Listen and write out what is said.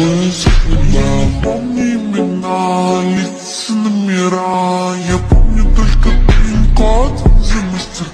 бы всегда Помни меня, лица номера. Я помню только пин-код за мастер